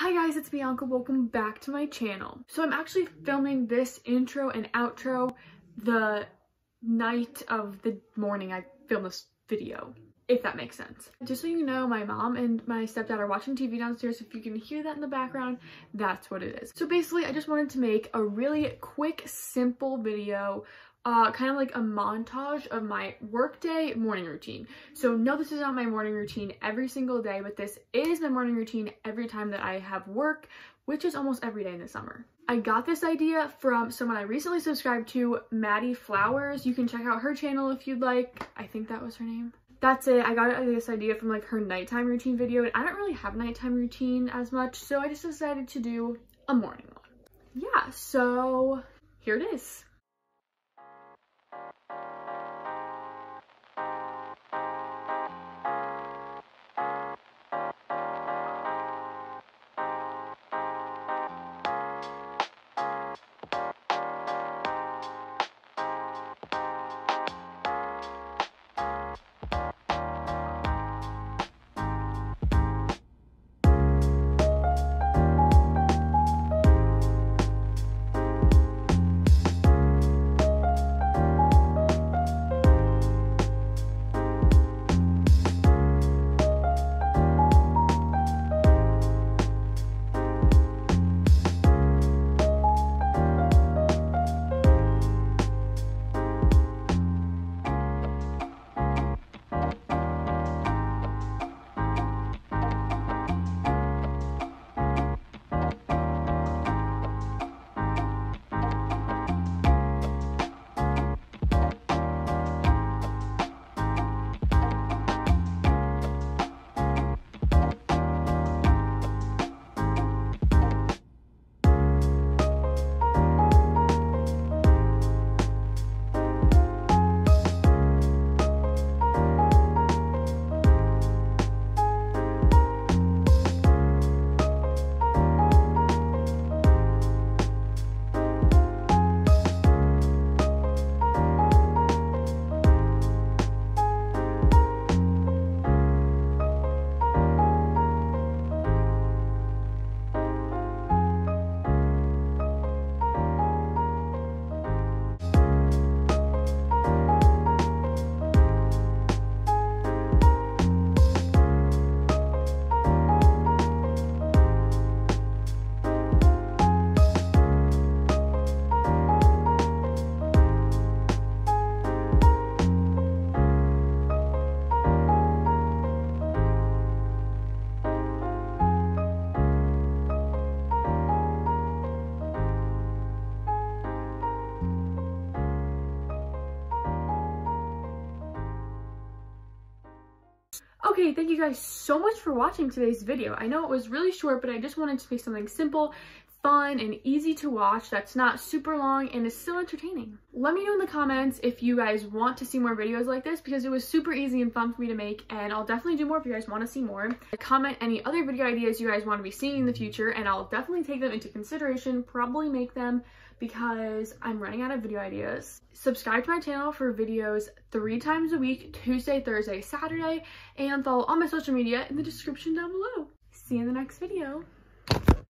Hi guys, it's Bianca. Welcome back to my channel. So I'm actually filming this intro and outro the night of the morning I filmed this video, if that makes sense. Just so you know, my mom and my stepdad are watching TV downstairs. If you can hear that in the background, that's what it is. So basically, I just wanted to make a really quick, simple video uh, kind of like a montage of my workday morning routine. So no, this is not my morning routine every single day, but this is my morning routine every time that I have work, which is almost every day in the summer. I got this idea from someone I recently subscribed to, Maddie Flowers. You can check out her channel if you'd like. I think that was her name. That's it. I got this idea from like her nighttime routine video and I don't really have nighttime routine as much, so I just decided to do a morning one. Yeah, so here it is. Okay, thank you guys so much for watching today's video. I know it was really short, but I just wanted to make something simple, fun, and easy to watch that's not super long and is still entertaining. Let me know in the comments if you guys want to see more videos like this because it was super easy and fun for me to make and I'll definitely do more if you guys want to see more. Comment any other video ideas you guys want to be seeing in the future and I'll definitely take them into consideration, probably make them because I'm running out of video ideas. Subscribe to my channel for videos three times a week, Tuesday, Thursday, Saturday, and follow all my social media in the description down below. See you in the next video.